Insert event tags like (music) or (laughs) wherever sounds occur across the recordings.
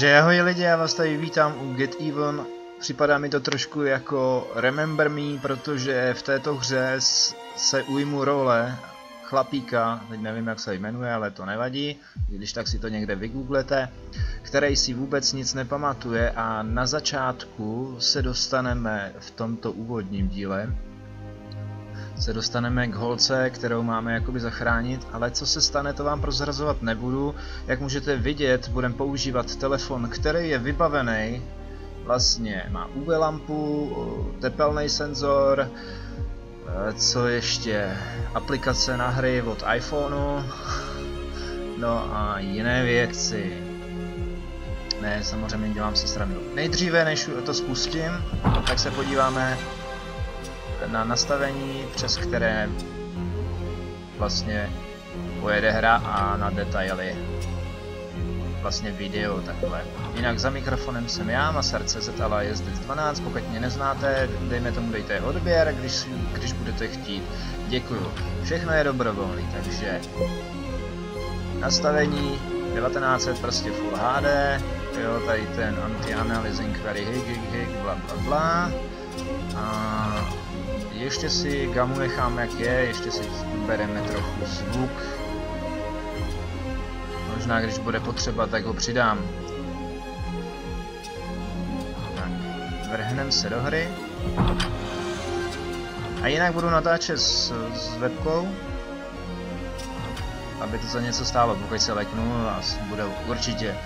Takže ahoj lidi, já vás tady vítám u Get Even. Připadá mi to trošku jako Remember Me, protože v této hře se ujmu role chlapíka, teď nevím jak se jmenuje, ale to nevadí, když tak si to někde vygooglete, který si vůbec nic nepamatuje a na začátku se dostaneme v tomto úvodním díle se dostaneme k holce, kterou máme jakoby zachránit, ale co se stane, to vám prozrazovat nebudu. Jak můžete vidět, budeme používat telefon, který je vybavený, vlastně má UV lampu, tepelný senzor, eh, co ještě, aplikace na hry od iPhoneu, (laughs) no a jiné věci. Ne, samozřejmě dělám se stranu. Nejdříve, než to spustím, tak se podíváme na nastavení, přes které vlastně pojede hra a na detaily vlastně video takhle. Jinak za mikrofonem jsem já, Masar.cz, ale jezdec 12, pokud mě neznáte, dejme tomu dejte odběr, když, když budete chtít. Děkuju. Všechno je dobrovolný, takže nastavení 1900 prostě Full HD, jo, tady ten anti-analyzing very hig, hig, hig, bla bla bla. A ještě si gamu nechám jak je, ještě si bereme trochu zvuk. Možná když bude potřeba, tak ho přidám. Tak, vrhnem se do hry. A jinak budu natáčet s, s webkou, aby to za něco stálo, pokud se leknu a bude určitě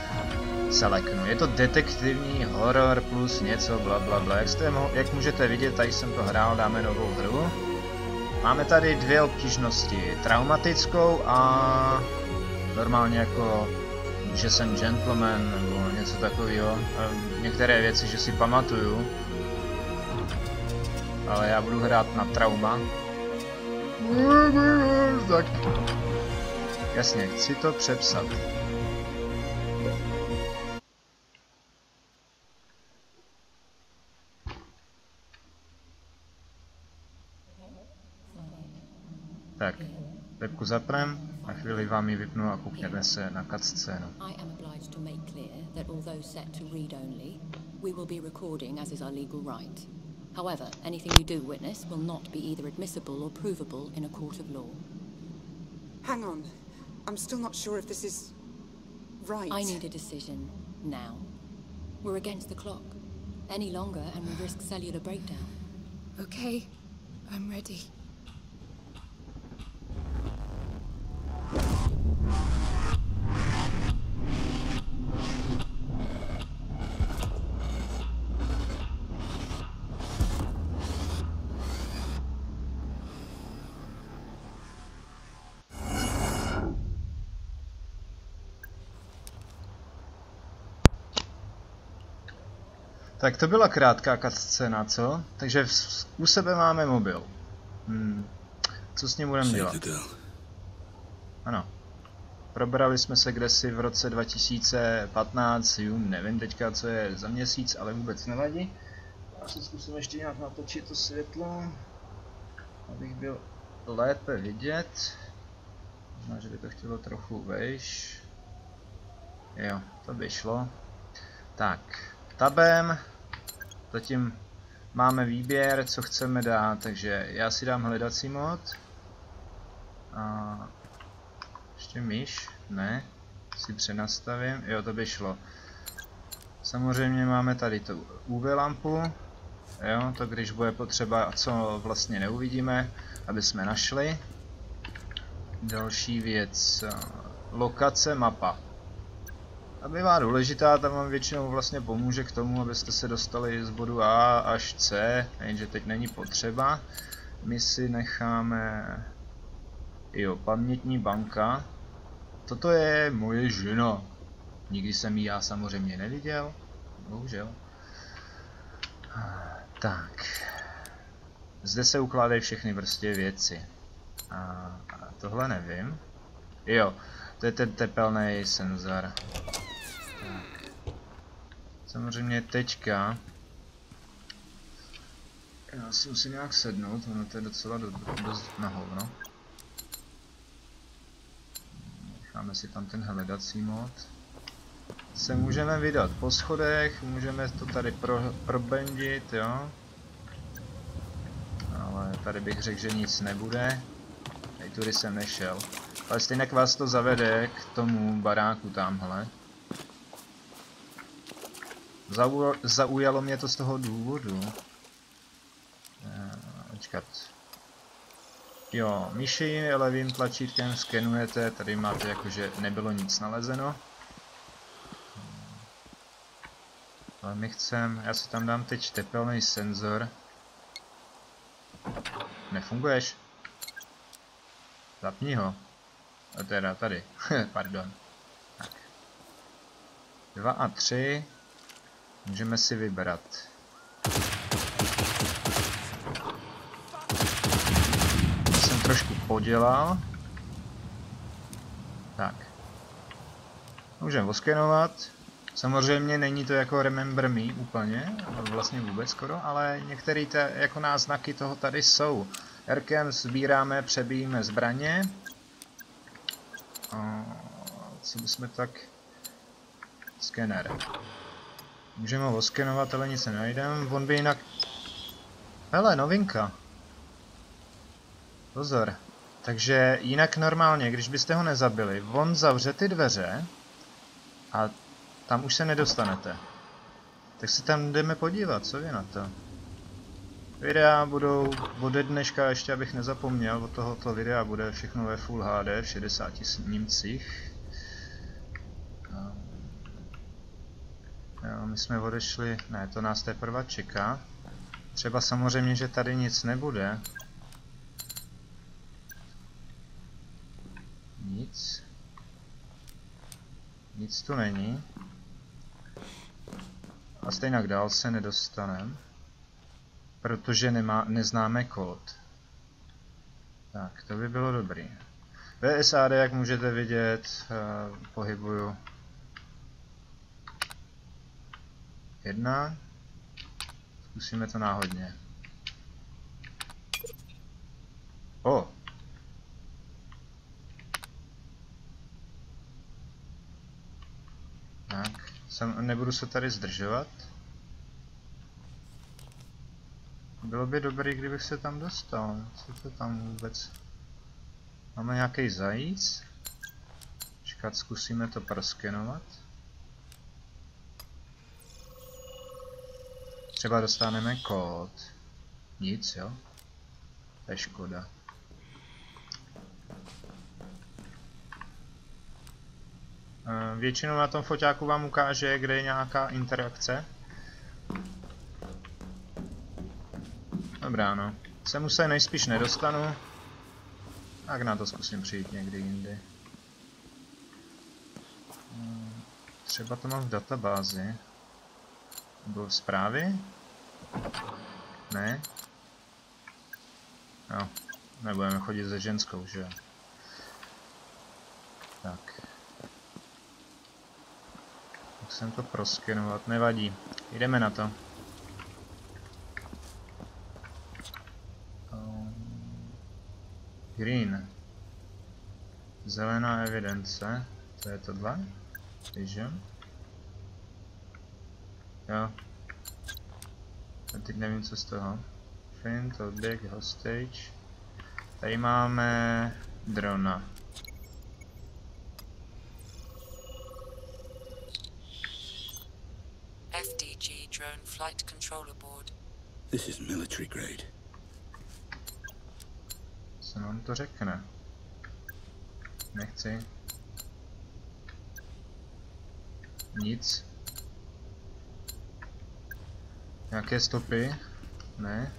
seleknu. Je to detektivní horor plus něco bla bla bla. Jak, jste, jak můžete vidět, tady jsem to hrál, dáme novou hru. Máme tady dvě obtížnosti. Traumatickou a normálně jako, že jsem gentleman nebo něco takového. Některé věci, že si pamatuju. Ale já budu hrát na trauma. Tak. Jasně, chci to přepsat. Webku zapnem, na chvíli vám ji vypnu a koukněte se na cutscénu. We will be recording as is our legal right. However, anything you do witness will not be either admissible or provable in a court of law. Hang on. I'm still not sure if this is... right. I need a decision. Now. We're against the clock. Any longer and we risk cellular breakdown. Okay. I'm ready. Tak to byla krátká cutscéna, co? Takže v, u sebe máme mobil. Hmm. Co s ním budeme dělat? Ano. Probrali jsme se kdesi v roce 2015, jum, nevím teďka, co je za měsíc, ale vůbec nevadí. Já si zkusím ještě nějak natočit to světlo, abych byl lépe vidět. Možná, že by to chtělo trochu vejš. Jo, to by šlo. Tak, tabem. Zatím máme výběr, co chceme dát, takže já si dám hledací mod. A ještě myš? Ne. Si přenastavím. Jo, to by šlo. Samozřejmě máme tady tu UV lampu. Jo, to když bude potřeba, co vlastně neuvidíme, aby jsme našli. Další věc. Lokace, mapa. Ta bývá důležitá, tam vám většinou vlastně pomůže k tomu, abyste se dostali z bodu A až C, jenže teď není potřeba. My si necháme... Jo, pamětní banka. Toto je moje žena. Nikdy jsem ji já samozřejmě neviděl. Bohužel. Tak. Zde se ukládají všechny vrstě věci. A, a tohle nevím. Jo, to je ten tepelný senzor. Samozřejmě teďka já si musím nějak sednout, ono to je docela do, dost na hovno. Necháme si tam ten hledací mod. se můžeme vydat po schodech, můžeme to tady pro, probendit, jo. Ale tady bych řekl, že nic nebude. Tady tudy jsem nešel. Ale stejně vás to zavede k tomu baráku tamhle. Zau, zaujalo mě to z toho důvodu. Počkat. Jo, myši levým tlačítkem skenujete, tady máte jakože nebylo nic nalezeno. Ale my chcem, já si tam dám teď tepelný senzor. Nefunguješ? Zapni ho. A teda tady, (laughs) pardon. Tak. Dva a tři. Můžeme si vybrat. Jsem trošku podělal. Tak. Můžeme oskenovat. Samozřejmě není to jako Remember Me úplně, vlastně vůbec skoro, ale některé te, jako náznaky toho tady jsou. Erkem sbíráme, přebíjíme zbraně. A co bychom tak... Skener. Můžeme ho oskenovat, ale nic nenajdeme. On by jinak... Hele, novinka. Pozor. Takže jinak normálně, když byste ho nezabili, on zavře ty dveře a tam už se nedostanete. Tak se tam jdeme podívat, co je na to. Videa budou ode dneška, ještě abych nezapomněl, od tohoto videa bude všechno ve Full HD v 60 snímcích. Jo, my jsme odešli, ne, to nás teprve čeká. Třeba samozřejmě, že tady nic nebude. Nic. Nic tu není. A stejně dál se nedostaneme. Protože nemá, neznáme kód. Tak, to by bylo dobrý. VSAD, jak můžete vidět, uh, pohybuju jedna. Zkusíme to náhodně. O! Tak, jsem, nebudu se tady zdržovat. Bylo by dobré, kdybych se tam dostal. Co to tam vůbec? Máme nějaký zajíc? Čekat, zkusíme to proskenovat. Třeba dostaneme kód. Nic, jo? To je škoda. Eh, většinou na tom foťáku vám ukáže, kde je nějaká interakce. Dobrá, no. Se se nejspíš nedostanu. Tak na to zkusím přijít někdy jindy. Hmm, třeba to mám v databázi. V zprávy? Ne? Jo, nebudeme chodit se ženskou, že Tak. Musím to proskenovat, nevadí. Jdeme na to. Green. Zelená evidence. To je tohle? Vision. Jo. A teď nevím, co z toho. Find, odběh, hostage. Tady máme drona. FDG drone flight controller board. This is military grade. Co nám to řekne? Nechci. Nic. Nějaké stopy? Ne.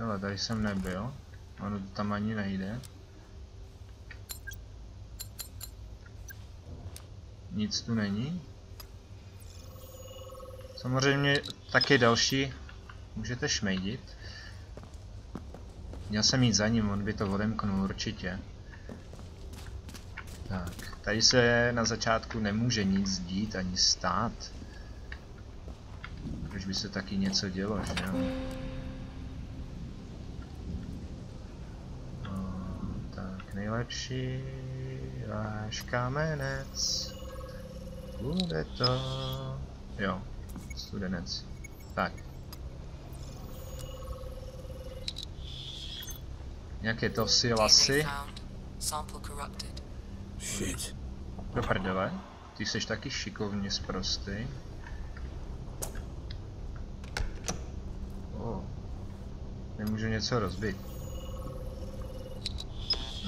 Ale tady jsem nebyl. Ono tam ani nejde. Nic tu není. Samozřejmě taky další můžete šmejdit. Měl jsem jít za ním, on by to odemknul určitě. Tak, tady se na začátku nemůže nic dít ani stát. Když by se taky něco dělo, že jo? No, tak, nejlepší... Váš kamenec. Bude to... Jo, studenec. Tak. Jak je to si lasy? Shit. Do prdele. Ty jsi taky šikovně zprostý. Oh. Nemůžu něco rozbit.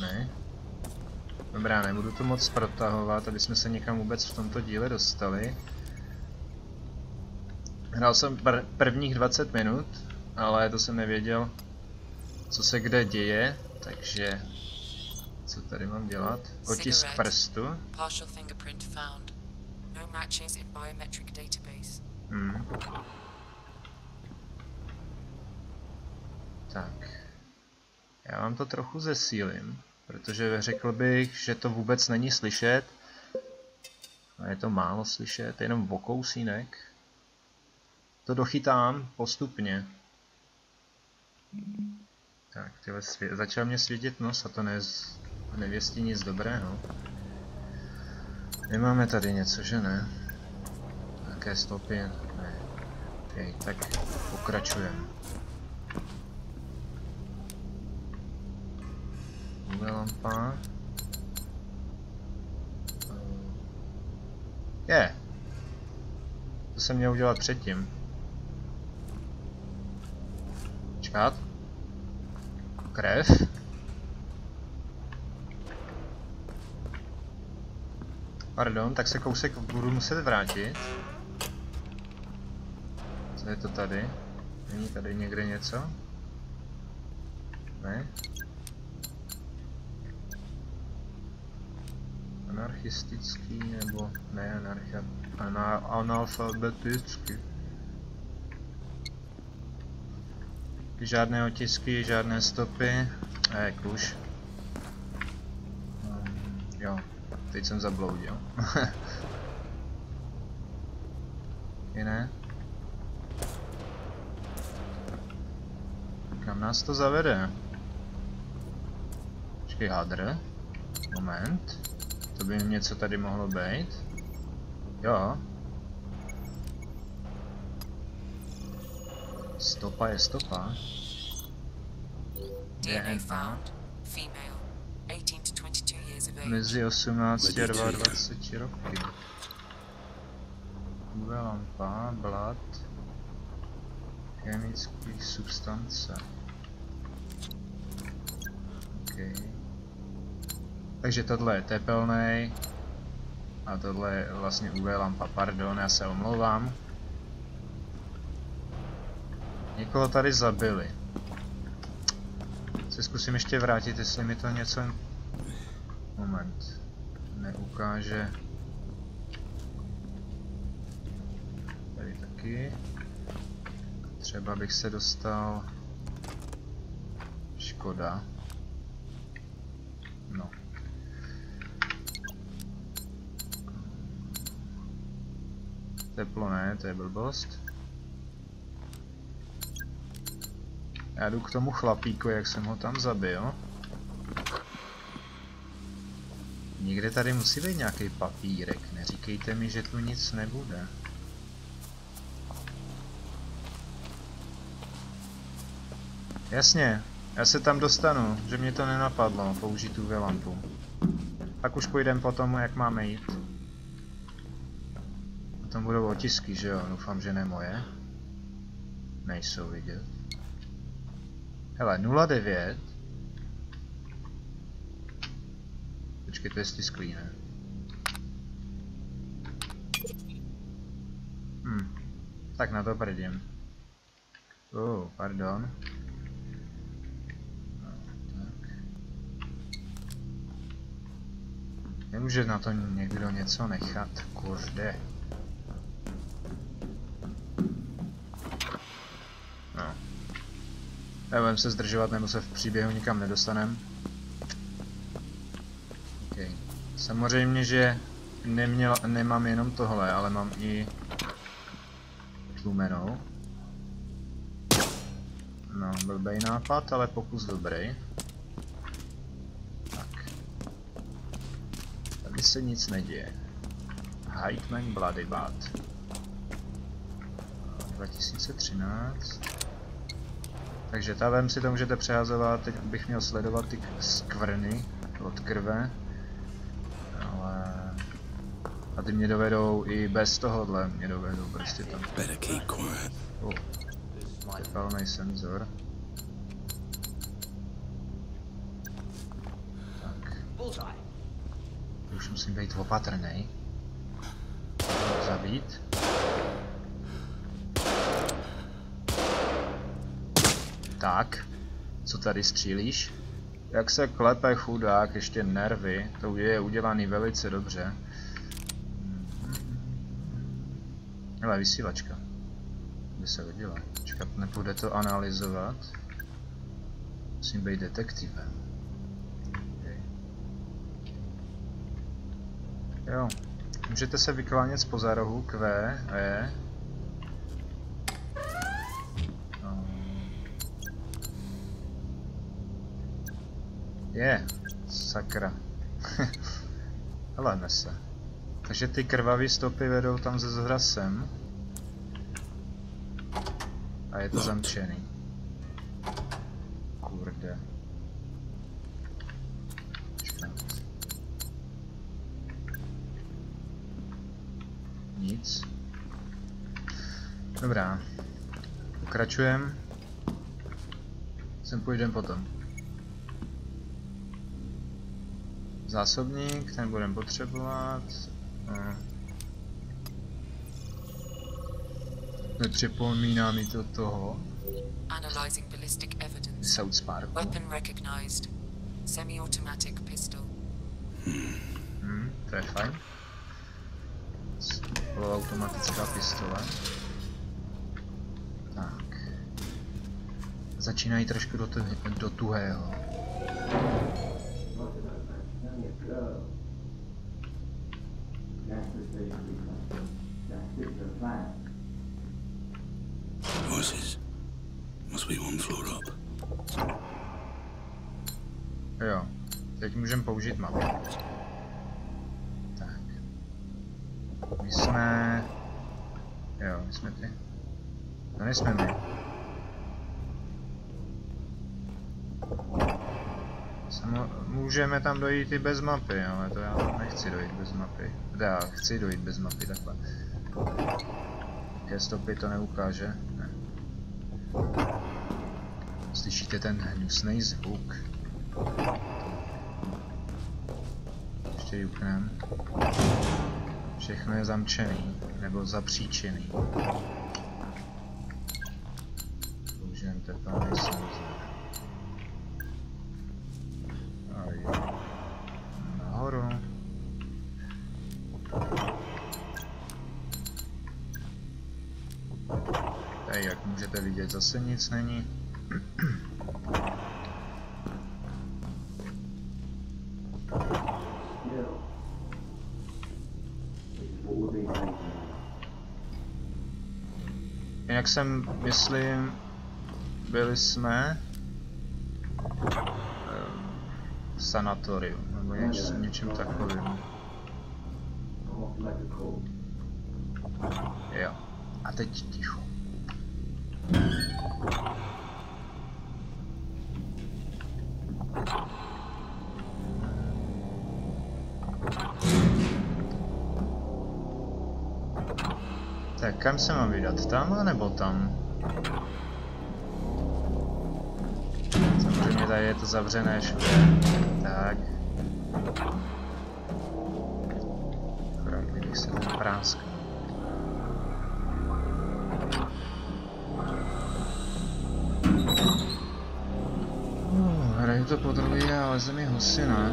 Ne. Dobrá, nebudu to moc protahovat, aby jsme se někam vůbec v tomto díle dostali. Hrál jsem pr prvních 20 minut, ale to jsem nevěděl, co se kde děje, takže co tady mám dělat? Otisk prstu. Partial fingerprint found. No matches in biometric database. Hmm. Tak. Já vám to trochu zesílím, protože řekl bych, že to vůbec není slyšet. A je to málo slyšet, jenom o kousínek. To dochytám postupně. Tak, tyhle svě- začal mě svítit nos a to ne nevěstí nic dobrého. Nemáme tady něco, že ne? Nějaké stopy? Ne. Okay, tak pokračujeme. Uve lampa. Je. To jsem měl udělat předtím. Čekat. Krev. Pardon, tak se kousek budu muset vrátit. Co je to tady? Není tady někde něco? Ne? Anarchistický nebo ne anarchia, ana, analfabetický. Žádné otisky, žádné stopy. Eh, kuš. Um, jo, teď jsem zabloudil. (laughs) Jiné? Kam nás to zavede? Počkej, hadr. Moment. To by něco tady mohlo být. Jo. Stopa je stopa. DNA DNA. found. Female. 18 to 22 years of age. Mezi 18 a 22 roky. UV lampa, blad, chemické substance. Okay. Takže tohle je tepelný a tohle je vlastně UV lampa, pardon, já se omlouvám. Někoho tady zabili. Se zkusím ještě vrátit, jestli mi to něco... Moment. Neukáže. Tady taky. Třeba bych se dostal... Škoda. No. Teplo ne, to je blbost. Já jdu k tomu chlapíku, jak jsem ho tam zabil. Někde tady musí být nějaký papírek, neříkejte mi, že tu nic nebude. Jasně, já se tam dostanu, že mě to nenapadlo použít tu lampu. Pak už půjdeme po tom, jak máme jít. Tam budou otisky, že jo? Doufám, že ne moje. Nejsou vidět. Hele, 09. Počkej, to je stisklý, ne? Hm. Tak na to prdím. Oh, pardon. No. Nemůže na to někdo něco nechat, kurde. Nebudem se zdržovat, nebo se v příběhu nikam nedostanem. Okay. Samozřejmě, že neměl, nemám jenom tohle, ale mám i tlumenou. No, blbej nápad, ale pokus dobrý. Tak. Tady se nic neděje. Hightman Bloody Bat. 2013. Takže ta vem si to můžete přehazovat, teď bych měl sledovat ty skvrny od krve. Ale... A ty mě dovedou i bez tohohle, mě dovedou prostě tam. Oh, tepelný senzor. Tak. Už musím být opatrný. Zabít. Tak, co tady střílíš? Jak se klepe chudák, ještě nervy, to je udělaný velice dobře. Ale vysílačka. By se hodila. Čekat, nepůjde to analyzovat. Musím být detektivem. Jo. Můžete se vyklánět z pozarohu Q, E, Je, sakra. (laughs) Hele, se. Takže ty krvavé stopy vedou tam ze zhora sem. A je to zamčený. Kurde. Nic. Dobrá. Pokračujem. Sem půjdem potom. Zásobník, ten budeme potřebovat. No. Nepřipomíná mi to toho. Analyzing ballistic evidence. South Park. Weapon recognized. Semi-automatic pistol. Hmm, to je fajn. Poloautomatická pistole. Tak. Začínají trošku do, do tuhého. Můžeme tam dojít i bez mapy, ale to já nechci dojít bez mapy. Já chci dojít bez mapy takhle. Jaké stopy to neukáže? Ne. Slyšíte ten hnusný zvuk? Ještě juknem. Všechno je zamčený, nebo zapříčený. Zase nic není. Jak jsem, myslím, byli jsme v sanatoriu, nebo něč, něčem takovým. Jo. A teď Tak kam se mám vydat? Tam nebo tam? Samozřejmě tady je to zavřené všude. Tak. Akorát kdybych se tam práskal. Uh, hraju to podrobně, ale zemi husina.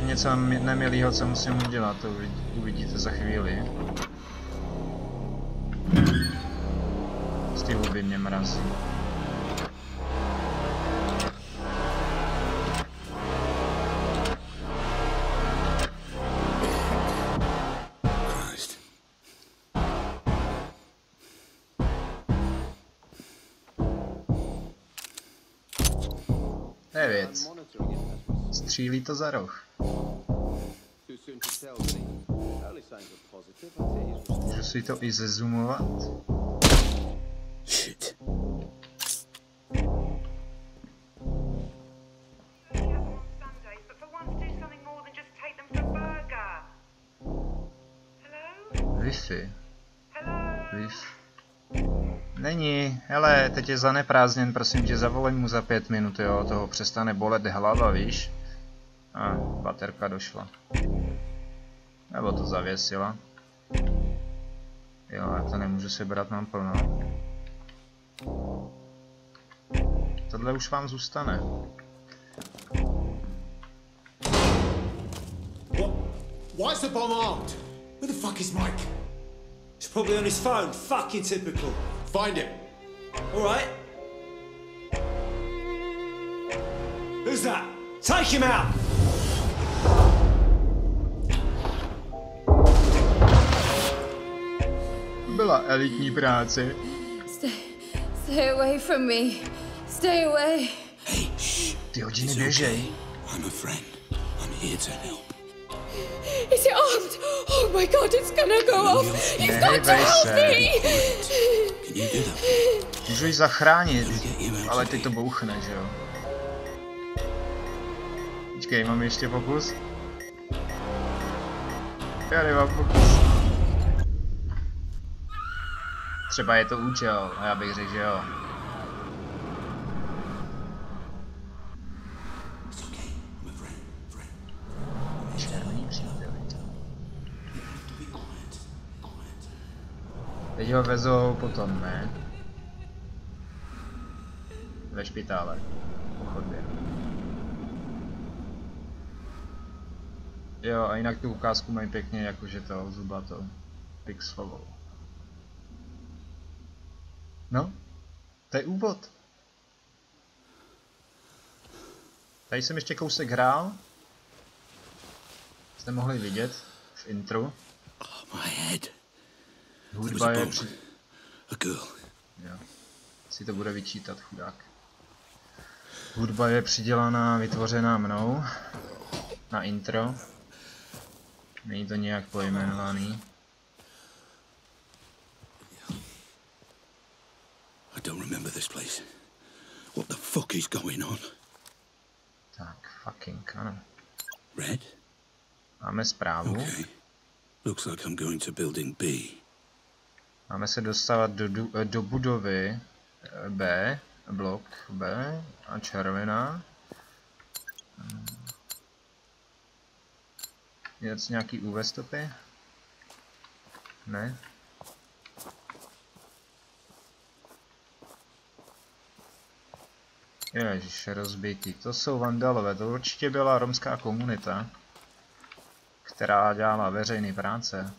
něco nemilýho, co musím udělat, to uvidíte za chvíli. Z ty huby mě mrazí. Devět. Střílí to za roh. Můžu si to i zezumovat? Shit. Wi-Fi. Není, hele, teď je zaneprázdněn, prosím tě, zavolej mu za pět minut, jo, toho přestane bolet hlava, víš? A, baterka došla. Nebo to zavěsila. Jo, já to nemůžu si brát na plno. Tohle už vám zůstane. Why is the bomb armed? Where the fuck is Mike? He's probably on his phone. Fucking typical. Find him. All right. Who's that? Take him out. Byla elitní práce. Stay, stay away from me. Stay away. Hey, shh. Ty hodiny It's běžej. okay. I'm a friend. I'm here to help. Is it armed? Oh my god, it's gonna go off. You've got to help me. Can you do that? Můžu ji zachránit, ale ty to bouchne, že jo? Počkej, mám ještě pokus? Já nemám pokus. Třeba je to účel, já bych řekl, že jo. Teď ho vezou potom, ne? Ve špitále. Po chodbě. Jo, a jinak tu ukázku mají pěkně jakože to zubatou. Pixelovou. No, to je úvod. Tady jsem ještě kousek hrál. Jste mohli vidět v intru. Oh, Hudba je při... Jo. Si to bude vyčítat, chudák. Hudba je přidělaná, vytvořená mnou. Na intro. Není to nějak pojmenovaný. I don't remember this place. What the fuck is going on? Tak, fucking, ano. Red? Máme zprávu. Okay. Looks like I'm going to building B. Máme se dostávat do, du- eh, do budovy eh, B, blok B a červená. Hmm. Je to nějaký UV stopy? Ne? Ježiš, rozbitý. To jsou vandalové, to určitě byla romská komunita, která dělala veřejné práce.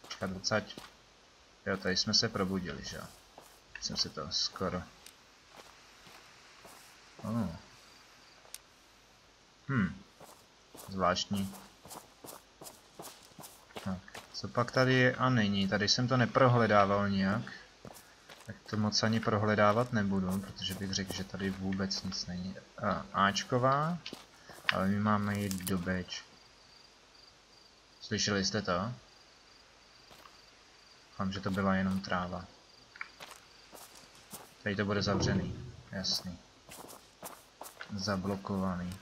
Počkat, odsaď. Jo, tady jsme se probudili, že jo. Jsem si to skoro. Oh. Hm. Zvláštní. Tak, co pak tady je a není? Tady jsem to neprohledával nijak. To moc ani prohledávat nebudu, protože bych řekl, že tady vůbec nic není. A, Ačková, ale my máme jít do Bč. Slyšeli jste to? Doufám, že to byla jenom tráva. Tady to bude zavřený. Jasný. Zablokovaný.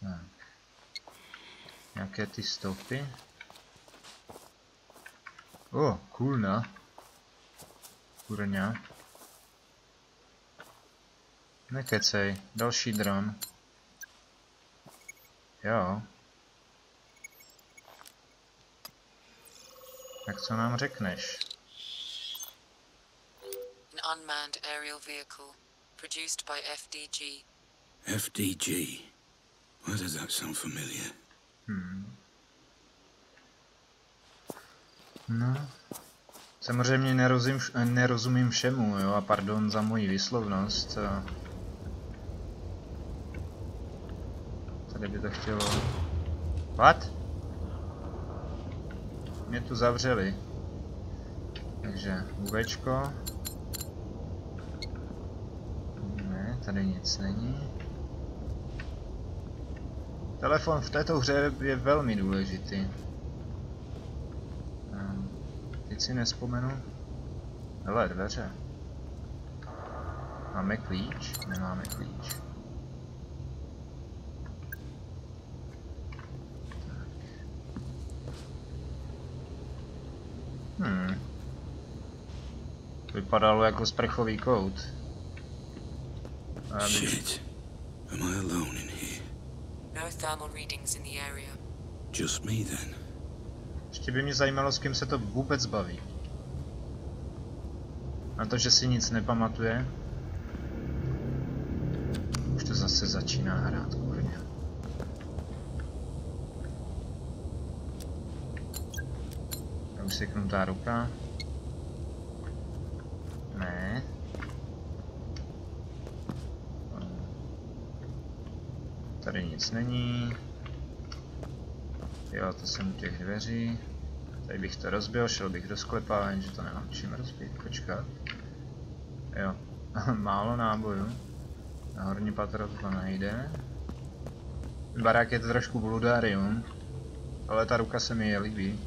Tak. Nějaké ty stopy. O, oh, kulna. Kurňa. Nekecej, další dron. Jo. Tak co nám řekneš? An unmanned aerial vehicle, produced by FDG. FDG. Why does that sound familiar? Hmm. No. Samozřejmě nerozumím, nerozumím všemu, jo, a pardon za moji výslovnost. a- Tady by to chtělo... What? Mě tu zavřeli. Takže UVčko. tady nic není. Telefon v této hře je velmi důležitý. Teď si nespomenu. Hele, dveře. Máme klíč? Nemáme klíč. Hmm. Vypadalo jako sprchový kout. Shit. Am I alone in here? No thermal readings in the area. Just me then. Ještě by mě zajímalo, s kým se to vůbec baví. Na to, že si nic nepamatuje. Už to zase začíná hrát, kurně. Useknutá ruka. Ne. Tady nic není. Jo, to jsem u těch dveří. Tady bych to rozbil, šel bych do sklepa, jenže to nemám čím rozbít, počkat. Jo, (laughs) málo nábojů. Na horní patro to nejde. Barák je to trošku bludarium, ale ta ruka se mi je líbí.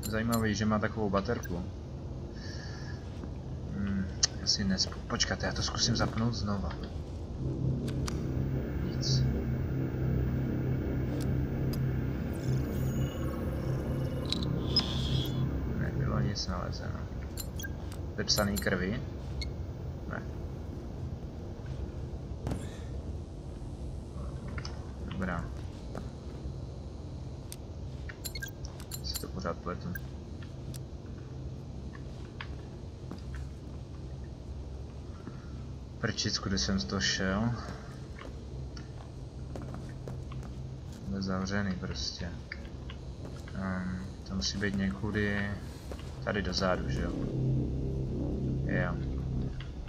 Zajímavý, že má takovou baterku. Hmm, asi nesp... Počkat, já to zkusím zapnout znova. Nalezeno. Vypsaný krvi? Ne. Dobrá. Si to pořád pletu. Prčicku, kde jsem z toho šel. Zavřený prostě. Um, to musí být někudy tady dozadu, že jo? Jo.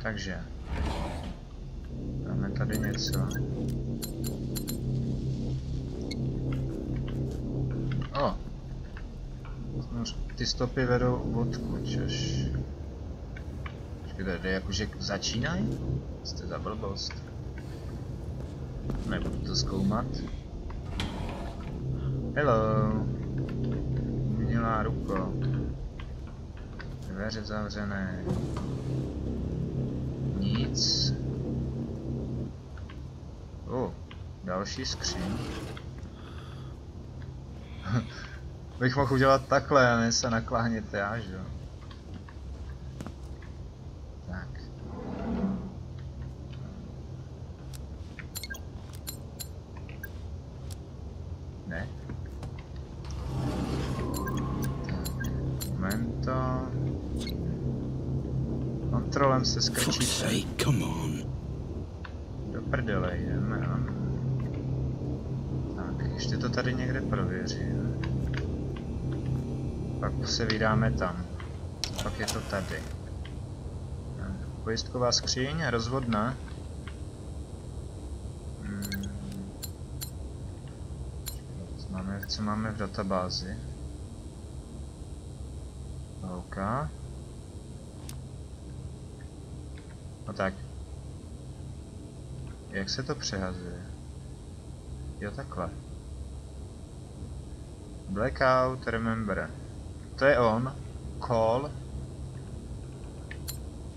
Takže. Máme tady něco. O! Ty stopy vedou odkud, češ. Počkejte, tady jakože začínají? Jste za blbost. Nebudu to zkoumat. Hello. Milá ruko. Dveře zavřené. Nic. O, další skříň. (laughs) Bych mohl udělat takhle, a ne se naklánět já, že jo. Ještě to tady někde prověřím. Pak se vydáme tam. Pak je to tady. Pojistková skříň, rozvodná. Hmm. Co máme, co máme v databázi? OK. No tak. Jak se to přehazuje? Jo, takhle. Blackout, remember. To je on. Call.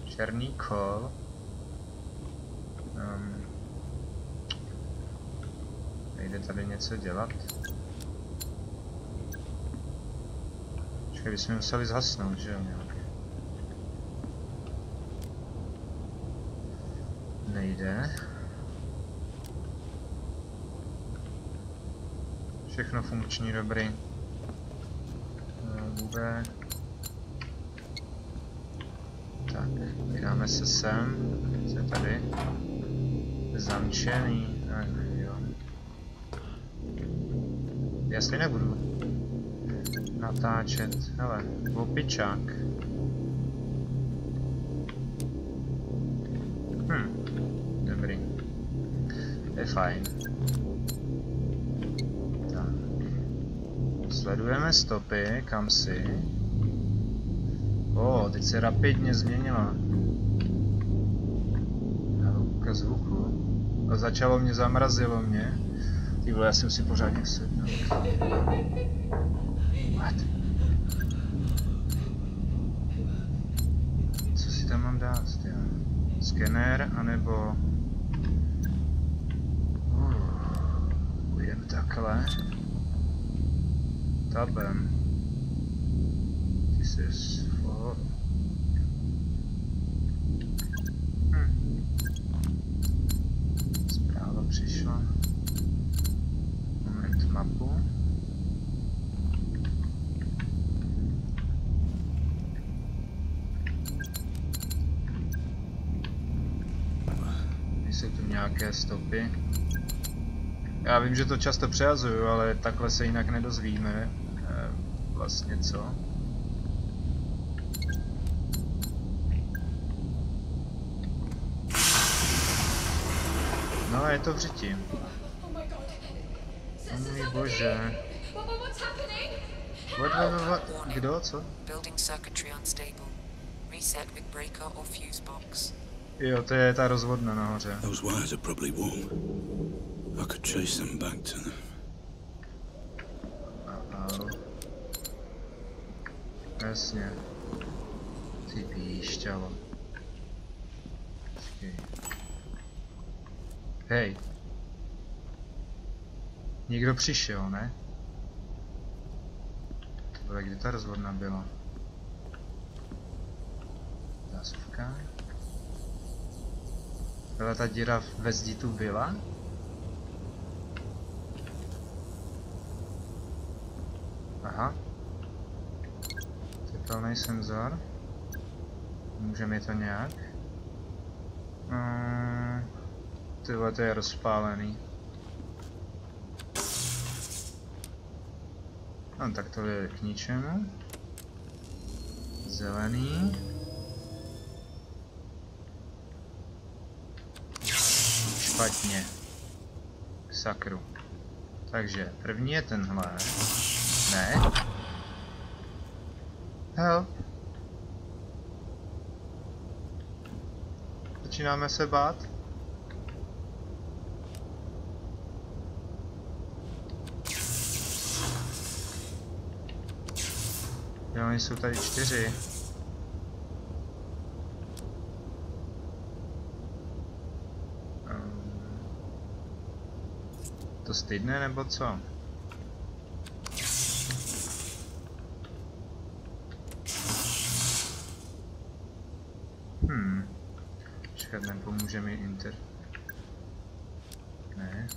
Černý call. Um, nejde tady něco dělat? Počkej, bychom museli zhasnout, že jo? Nejde. Všechno funkční, dobrý. UV. Tak, vydáme se sem. Je tady? Zamčený. Ach, jo. Já stejně nebudu natáčet. Hele, opičák. Hm, dobrý. Je fajn. Sledujeme stopy, kam si. O, teď se rapidně změnila. Hloubka zvuku. A začalo mě, zamrazilo mě. Ty vole, já jsem si pořádně sednul. Co si tam mám dát, tyjo? Skener, anebo... Uh, Půjdeme takhle. Tabem. This is for... Hm. Zpráva přišla. Moment mapu. Jsou tu nějaké stopy. Já vím, že to často přejazuju, ale takhle se jinak nedozvíme eh, vlastně co. No je to v řiti. Můj bože. What, what, what? Kdo, co? Jo, to je ta rozvodna nahoře. Those wires are probably warm. I could chase them back to them. Au. Jasně. Ty. Počkej. Hej. Někdo přišel, ne? Tohle, kde ta rozvodna byla? Zásuvka. Byla ta díra ve zdi tu byla? Aha. Tepelný senzor. Může mi to nějak? Mm, tyhle to je rozpálený. No tak to je k ničemu. Zelený. Špatně. Sakru. Takže první je tenhle. Ne. Help. Začínáme se bát. Jo, oni jsou tady čtyři. Ehm, To stydne nebo co? Hmm. Počkat, nepomůže mi Inter. Ne.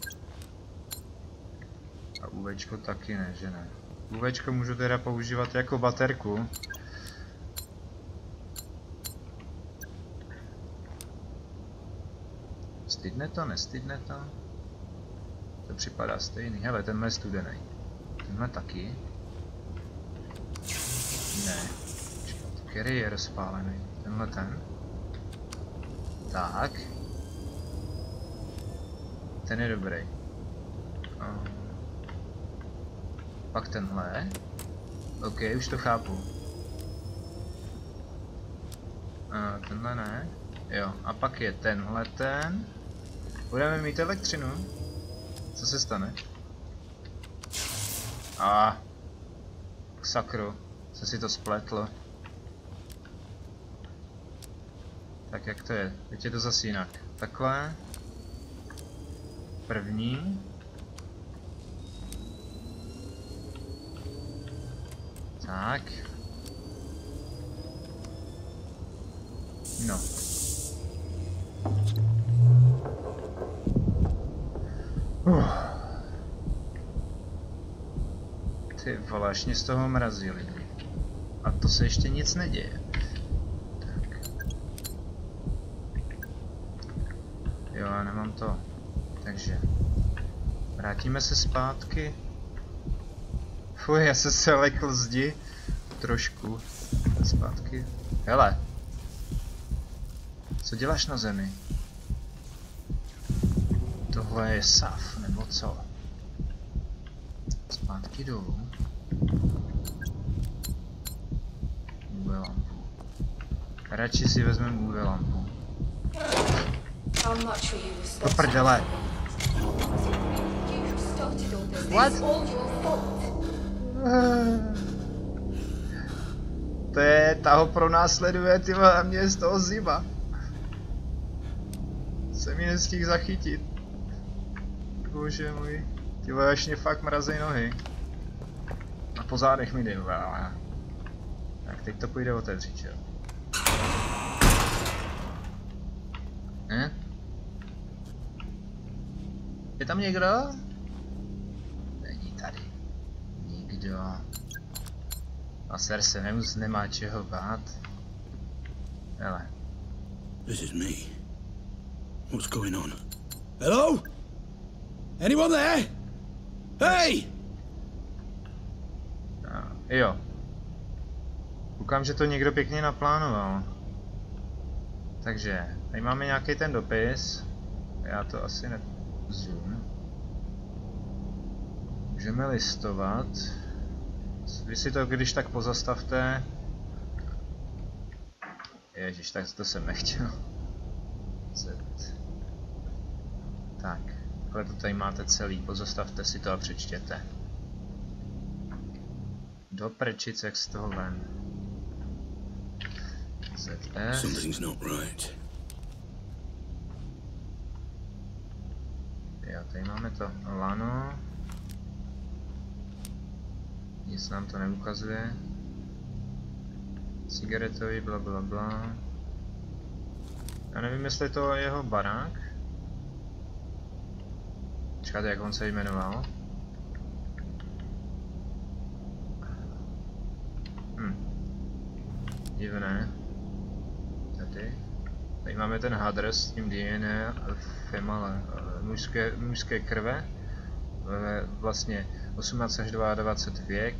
A UVčko taky ne, že ne. UVčko můžu teda používat jako baterku. Stydne to, nestydne to? To připadá stejný. Hele, tenhle je studený. Tenhle taky. Ne. Který je rozpálený? Tenhle ten. Tak. Ten je dobrý. Um, pak tenhle. OK, už to chápu. A tenhle ne. Jo, a pak je tenhle ten. Budeme mít elektřinu. Co se stane? A sakru, co si to spletlo. Tak jak to je? Teď je to zase jinak. Takhle. První. Tak. No. Uh. Ty mě z toho mrazí lidi. A to se ještě nic neděje. Tak. Jo, já nemám to. Takže. Vrátíme se zpátky. Fuj, já se se lekl zdi. Trošku. Zpátky. Hele. Co děláš na zemi? Tohle je sav, nebo co? Zpátky dolů. Funguje lampu. Radši si vezmeme UV lampu. Do prdele. What? To je, ta ho pronásleduje, ty a mě je z toho zima. Se mi nestihl zachytit. Bože můj. Ty až mě fakt mrazej nohy. A po zádech mi jde. Tak teď to půjde otevřít, jo. Ne? Je tam někdo? Není tady. Nikdo. A ser se nemus nemá čeho bát. Hele. This is me. What's going on? Hello? Anyone there? Hey! A, jo. Koukám, že to někdo pěkně naplánoval. Takže, tady máme nějaký ten dopis. Já to asi ne... Zoom. Můžeme listovat. Vy si to když tak pozastavte. Ježíš, tak to jsem nechtěl. Z. Tak, takhle to tady máte celý, pozastavte si to a přečtěte. Do prčic, jak z toho ven. Something's not right. Jo, tady máme to lano. Nic nám to neukazuje. Cigaretový, bla bla bla. Já nevím, jestli to je jeho barák. Čekáte, jak on se jmenoval? Hm. Divné. Tady. Tady máme ten hadr s tím DNA female, eh, mužské, mužské krve. Eh, Vlastně 18 až 22 věk.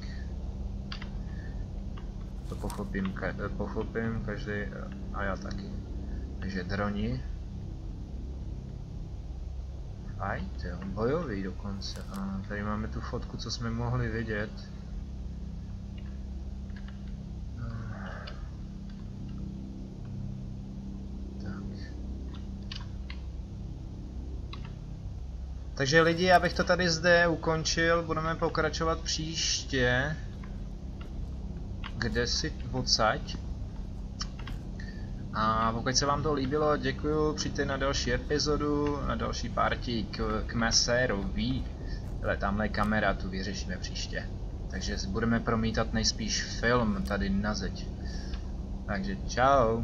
To pochopím, ka eh, pochopím každý, a já taky. Takže droni. Jo, bojový dokonce. A tady máme tu fotku, co jsme mohli vidět. Tak. Takže lidi, já bych to tady zde ukončil, budeme pokračovat příště. Kde si odsaď. A pokud se vám to líbilo, děkuji, přijďte na další epizodu, na další party k, k Messerovi. Ale tamhle kamera, tu vyřešíme příště. Takže budeme promítat nejspíš film tady na zeď. Takže čau.